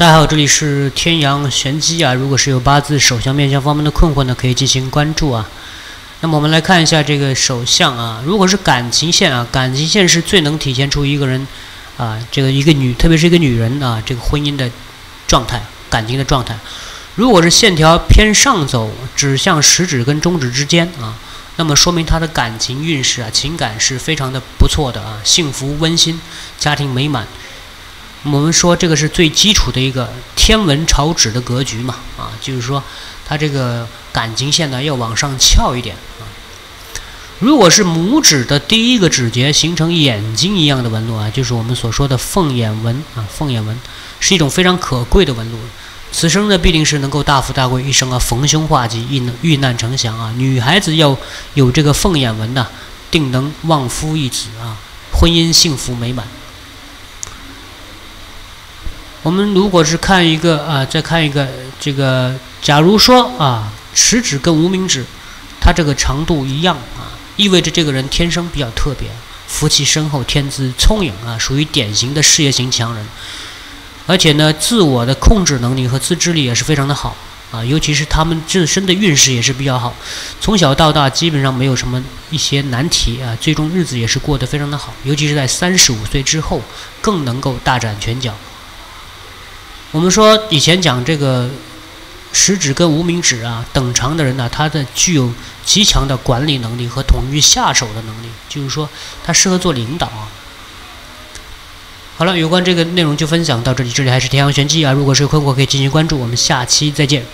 大家好，这里是天阳玄机啊。如果是有八字、手相、面相方面的困惑呢，可以进行关注啊。那么我们来看一下这个手相啊。如果是感情线啊，感情线是最能体现出一个人啊，这个一个女，特别是一个女人啊，这个婚姻的状态、感情的状态。如果是线条偏上走，指向食指跟中指之间啊，那么说明他的感情运势啊，情感是非常的不错的啊，幸福温馨，家庭美满。我们说这个是最基础的一个天文朝指的格局嘛，啊，就是说它这个感情线呢要往上翘一点啊。如果是拇指的第一个指节形成眼睛一样的纹路啊，就是我们所说的凤眼纹啊，凤眼纹是一种非常可贵的纹路。此生呢必定是能够大富大贵，一生啊逢凶化吉，遇遇难成祥啊。女孩子要有这个凤眼纹呐，定能旺夫益子啊，婚姻幸福美满。我们如果是看一个啊，再看一个这个，假如说啊，食指跟无名指，它这个长度一样啊，意味着这个人天生比较特别，福气深厚，天资聪颖啊，属于典型的事业型强人，而且呢，自我的控制能力和自制力也是非常的好啊，尤其是他们自身的运势也是比较好，从小到大基本上没有什么一些难题啊，最终日子也是过得非常的好，尤其是在三十五岁之后，更能够大展拳脚。我们说以前讲这个食指跟无名指啊等长的人呢，他的具有极强的管理能力和统御下手的能力，就是说他适合做领导啊。好了，有关这个内容就分享到这里，这里还是天阳玄机啊。如果是困惑可以进行关注，我们下期再见。